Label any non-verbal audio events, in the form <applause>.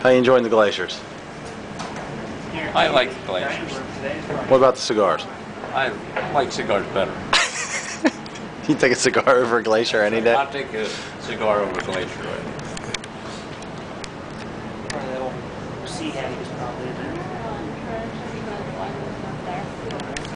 How you enjoying the glaciers? I like the glaciers. What about the cigars? I like cigars better. <laughs> You take a cigar over a glacier any day? I'll take a cigar over a glacier. Or.